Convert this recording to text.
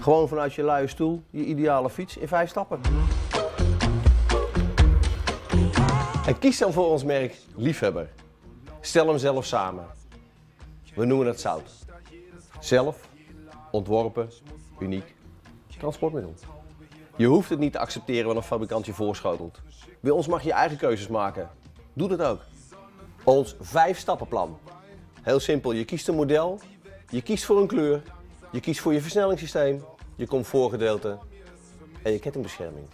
Gewoon vanuit je luie stoel je ideale fiets in vijf stappen. En kies dan voor ons merk Liefhebber. Stel hem zelf samen. We noemen het zout. Zelf, ontworpen, uniek transportmiddel. Je hoeft het niet te accepteren wat een fabrikant je voorschotelt. Bij ons mag je eigen keuzes maken. Doe dat ook. Ons vijf stappenplan. Heel simpel, je kiest een model, je kiest voor een kleur, je kiest voor je versnellingssysteem, je comfortgedeelte en je kettingbescherming.